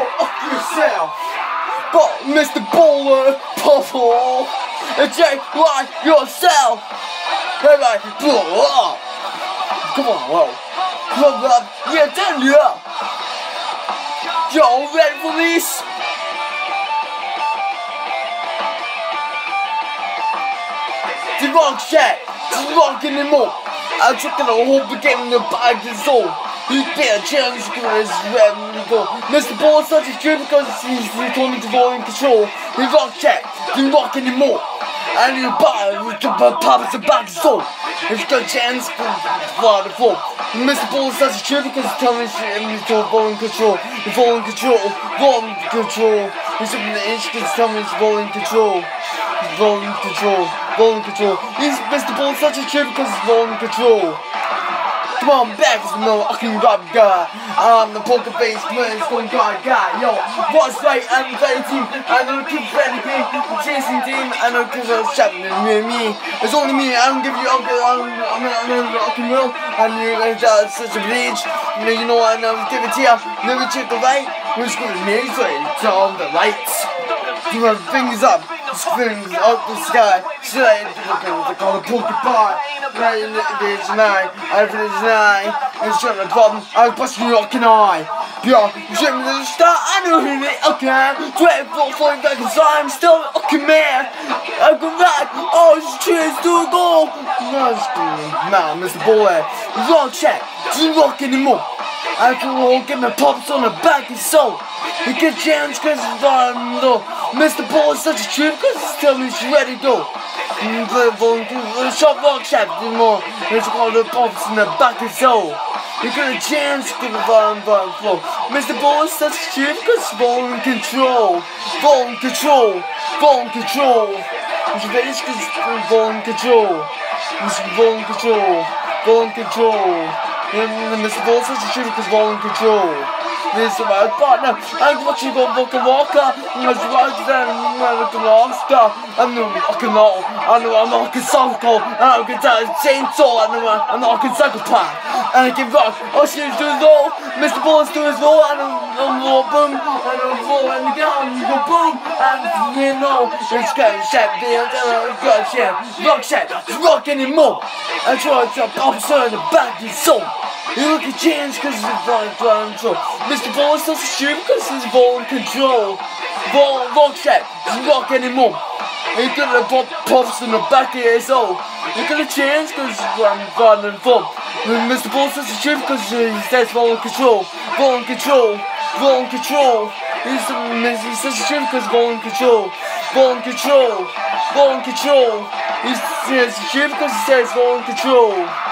of yourself. But Mr. Bowler, and take like yourself. Like, blow up. Come on, whoa. Come on, yeah, done, yeah. Y'all ready for this? The wrong shack, the them up. I'm taking a whole beginning the bag is all. Chance to this red go. Mr. Ball such a trip because he's returning to ball in control. The rock the rocking them up. And you buy the pops the is all. It's got chance to fly the floor. Mr. Ball such a trip because he's telling and he's ball in control. The ball control, ball control. He's up in the inch because he's telling he's ball in control. He's ball control, ball control. He's Mr. Ball such a trip because he's ball control. Come on back, it's no fucking god guy. I'm the poker face man, it's going god guy. Yo, what's right? I'm team. I know keep game. Chasing team. I cause I'm shouting near me. It's only me. I don't give you okay. I'm I'm I'm I'm and roll. And you're gonna die such a bleach. You know, you know I never give it to you. Never check the right. We're just gonna make it. On the lights. Do my fingers up. Spins up the sky. Straight to the girls. They call it porcupine. Right in the ditch nine. Over the nine. And shut the bottom. I was busting your fucking eye. Yeah, me to the start. I know who they okay. 24 point back inside. I'm still a fucking man. I go back. Oh, cheers to a goal. No, it's. Man, Mr. Boy. Wrong check. Didn't rock anymore. I can walk in the pops on the back and so He get chance cause on though Mr. Ball is such a trip cause he's telling me she's ready to go Mm, Play ball the shot rock shot more It's called the pops in the back and so You get a chance cause the bottom bottom flow Mr. Ball is such a trip cause he's ball in control Ball control Ball control He's cause he's ball in control He's ball control Ball control and Mr. Ball says the shooter is ball in control. This is my partner. I'm watching go Boca Walker. I'm right there. I'm like a monster. I'm the fucking all. I know I'm not a psycho. And I'm a chainsaw. I know I'm not a psychopath. And I can rock. Oh, she's doing low. Mr. Ball is doing low. And I'm low boom. And I'm low and. You go boom. And you know, it's of shit. And I'm got shit. Rock shit. Rock anymore. I try to pop in the back of your soul. You look at James because ball in control. Mr. Ball is still stupid because ball in control. Ball, rock check, rock anymore. You got the pop pops in the back of his soul. You got a chance because I'm running full. Mr. Ball says stupid because he says ball in control. Ball in control. Ball in control. He's he says stupid because ball in control. Ball in control. Ball in control. He says stupid because he says in control.